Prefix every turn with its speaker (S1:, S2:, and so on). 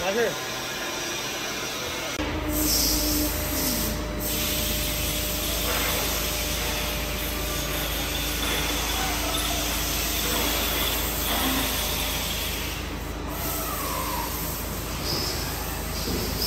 S1: 가세. Thank